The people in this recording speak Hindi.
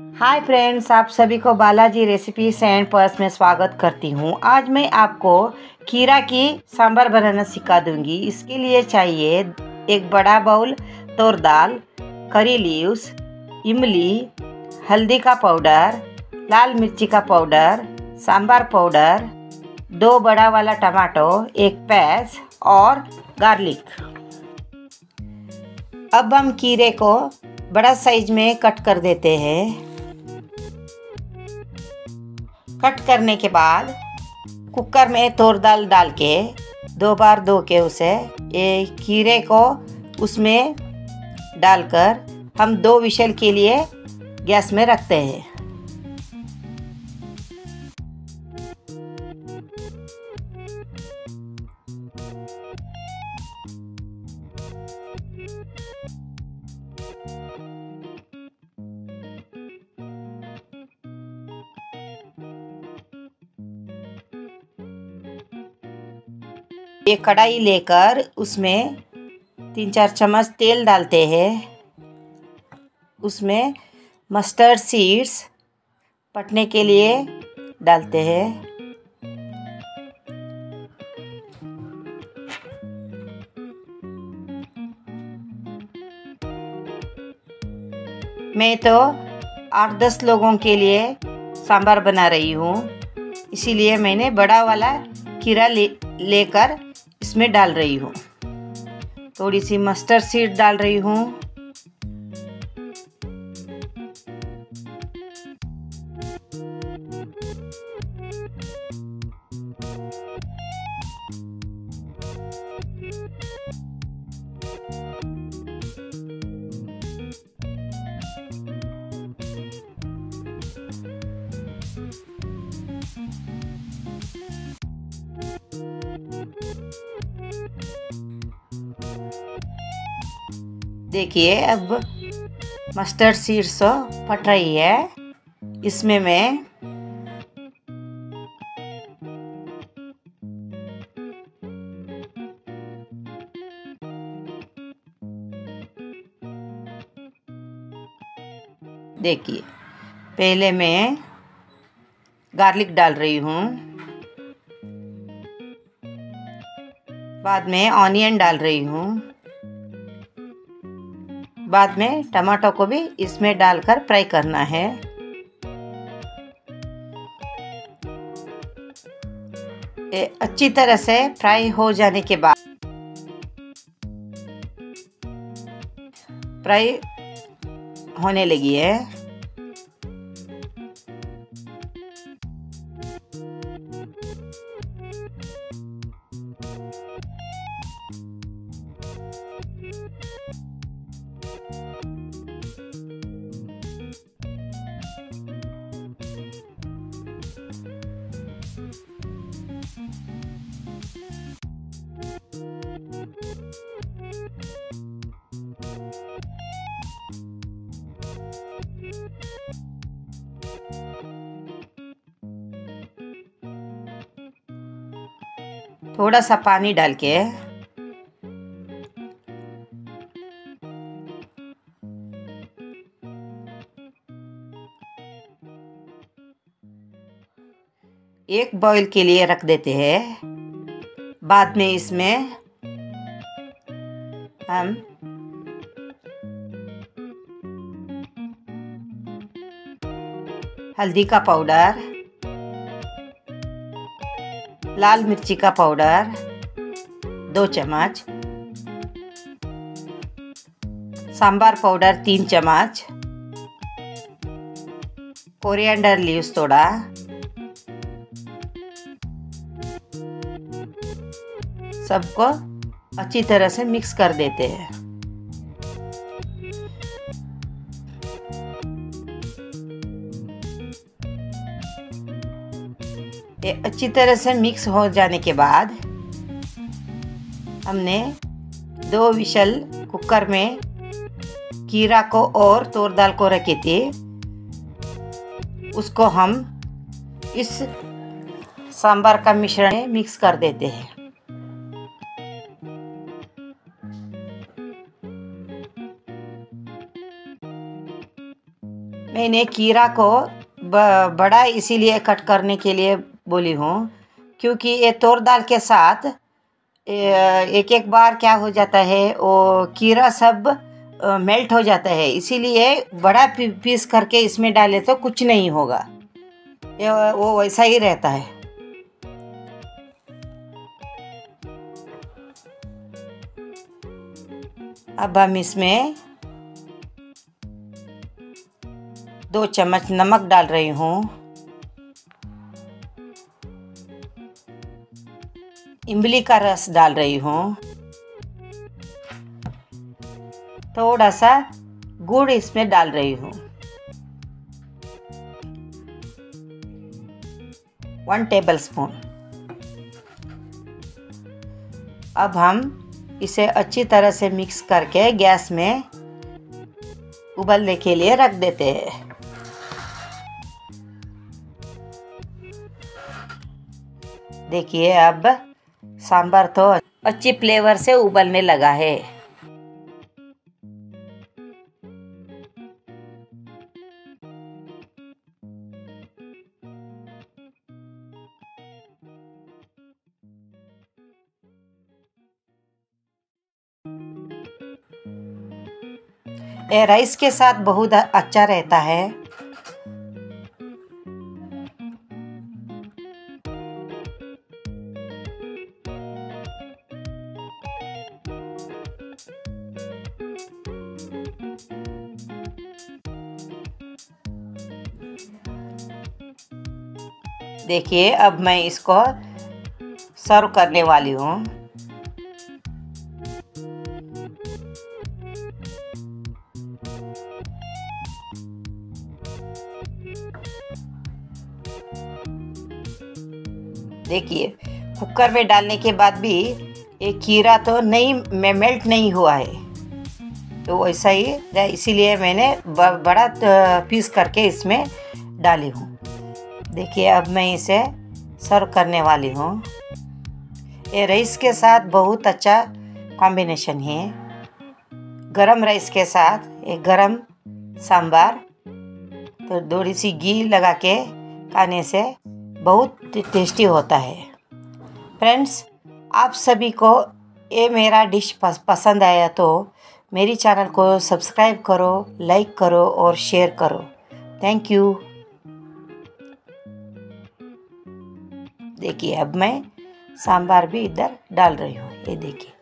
हाय फ्रेंड्स आप सभी को बालाजी रेसिपीज़ एंड पर्स में स्वागत करती हूँ। आज मैं आपको खीरा की सांभर बनाना सिखा दूँगी। इसके लिए चाहिए एक बड़ा बाउल तोर दाल, करी लीव्स, इमली, हल्दी का पाउडर लाल मिर्ची का पाउडर सांभर पाउडर दो बड़ा वाला टमाटो, एक पैस और गार्लिक अब हम खीरे को बड़ा साइज़ में कट कर देते हैं। कट करने के बाद कुकर में तोर दाल डाल के, दो बार धो के उसे, ये खीरे को उसमें डालकर हम दो विशल के लिए गैस में रखते हैं। एक कढ़ाई लेकर उसमें तीन चार चम्मच तेल डालते हैं। उसमें मस्टर्ड सीड्स पटने के लिए डालते हैं। मैं तो आठ दस लोगों के लिए सांभर बना रही हूँ। इसीलिए मैंने बड़ा वाला खीरा ले, लेकर इसमें डाल रही हूँ। थोड़ी सी मस्टर्ड सीड डाल रही हूँ। देखिए, अब मस्टर्ड सीड्स फट रही है। इसमें मैं देखिए, पहले मैं गार्लिक डाल रही हूँ। बाद में ऑनियन डाल रही हूँ। बाद में टमाटो को भी इसमें डालकर फ्राई करना है। ये अच्छी तरह से फ्राई हो जाने के बाद फ्राई होने लगी है। थोड़ा सा पानी डाल के। एक बॉईल के लिए रख देते हैं। बाद में इसमें हम हल्दी का पाउडर लाल मिर्ची का पाउडर, दो चम्मच। सांबार पाउडर, तीन चम्मच। कोरिएंडर लीव्स थोड़ा। सबको अच्छी तरह से मिक्स कर देते हैं। ये अच्छी तरह से मिक्स हो जाने के बाद हमने दो विशल कुकर में कीरा को और तोर दाल को रखे थे। उसको हम इस सांभर का मिश्रण में मिक्स कर देते हैं। मैंने कीरा को बड़ा इसीलिए कट करने के लिए बोली हूँ, क्योंकि ये तोर दाल के साथ एक एक बार क्या हो जाता है वो कीड़ा सब मेल्ट हो जाता है। इसीलिए बड़ा पीस करके इसमें डाले तो कुछ नहीं होगा। ये, वो वैसा ही रहता है। अब हम इसमें दो चम्मच नमक डाल रही हूँ। इमली का रस डाल रही हूँ। थोड़ा सा गुड़ इसमें डाल रही हूँ। One tablespoon. अब हम इसे अच्छी तरह से मिक्स करके गैस में उबलने के लिए रख देते हैं। देखिए, अब सांभर तो अच्छी फ्लेवर से उबलने लगा है। ये राइस के साथ बहुत अच्छा रहता है। देखिए, अब मैं इसको सर्व करने वाली हूँ। देखिए, कुकर में डालने के बाद भी ये खीरा तो नहीं मेल्ट नहीं हुआ है। तो वैसा ही इसीलिए मैंने बड़ा पीस करके इसमें डाली हूँ। देखिए, अब मैं इसे सर्व करने वाली हूँ। ये राइस के साथ बहुत अच्छा कॉम्बिनेशन है। गरम राइस के साथ एक गरम सांबार तो थोड़ी सी घी लगा के खाने से बहुत टेस्टी होता है। फ्रेंड्स आप सभी को ये मेरा डिश पसंद आया तो मेरी चैनल को सब्सक्राइब करो लाइक करो और शेयर करो। थैंक यू देखिए अब मैं सांभार भी इधर डाल रही हूँ। ये देखिए।